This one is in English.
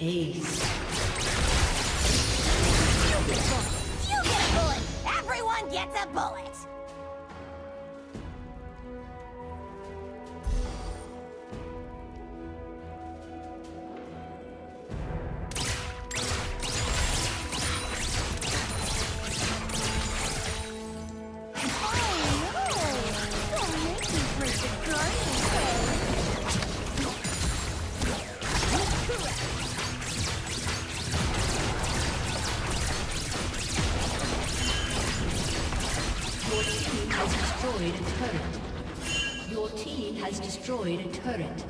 Ace. You get a bullet! Everyone gets a bullet! Has destroyed a turret. Your team has destroyed a turret.